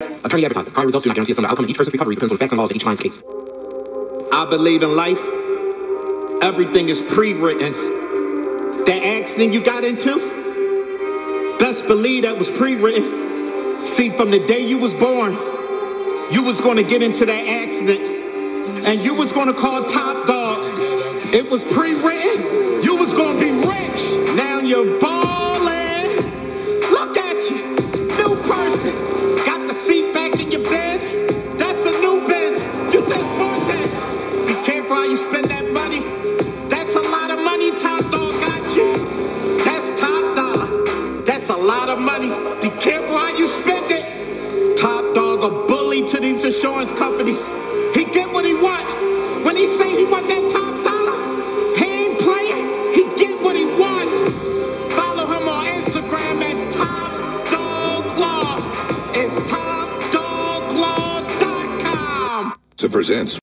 Attorney advertising. Prior results do not guarantee a similar outcome, each person's recovery depends on facts and laws of each client's case. I believe in life. Everything is pre-written. That accident you got into, best believe that was pre-written. See, from the day you was born, you was going to get into that accident, and you was going to call top dog. It was pre-written. You was going to be rich. Now you're balling. Look at you, new person. You spend that money. That's a lot of money. Top dog got you. That's top. That's a lot of money. Be careful how you spend it. Top dog a bully to these insurance companies. He get what he want. When he say he want that top dollar, he ain't playing. He get what he want. Follow him on Instagram at Top Dog Law. It's Top Dog topdoglaw.com. to presents